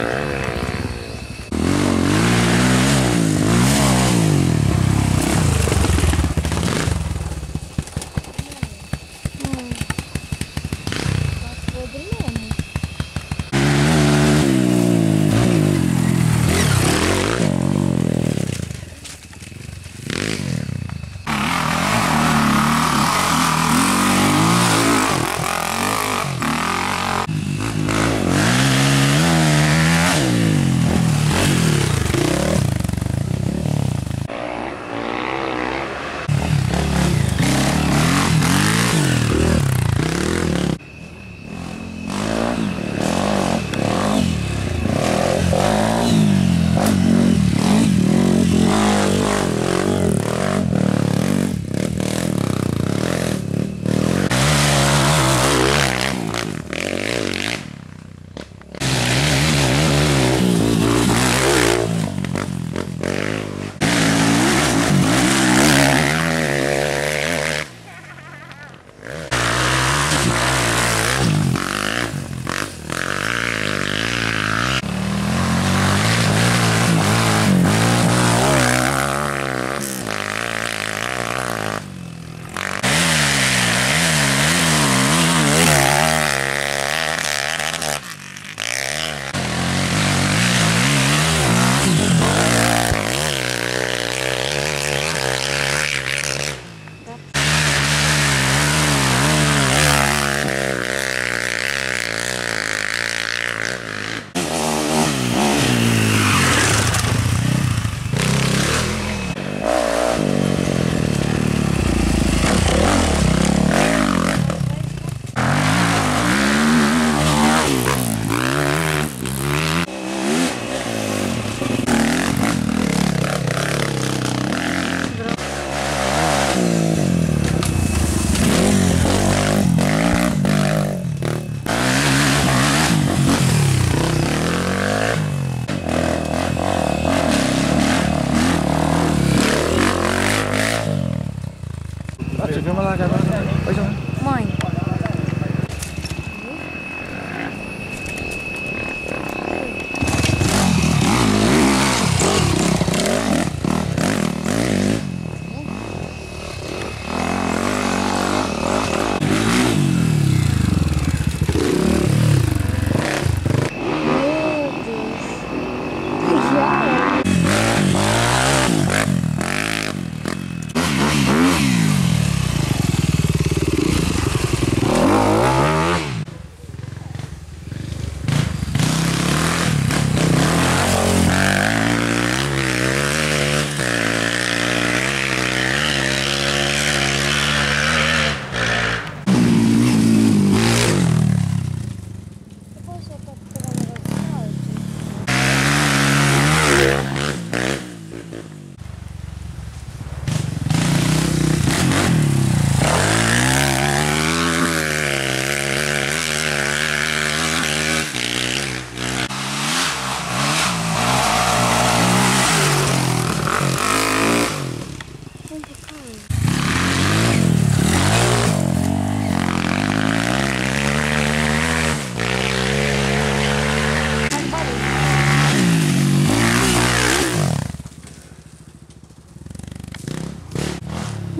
Yeah.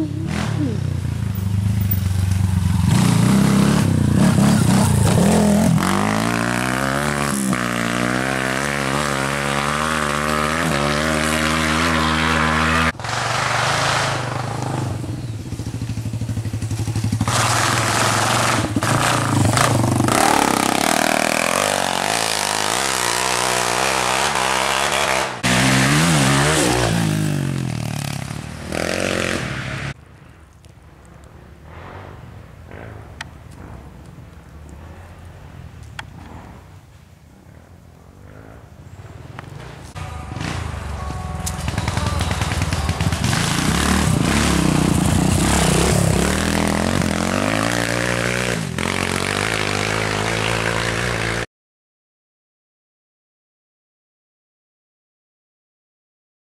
Mm-hmm.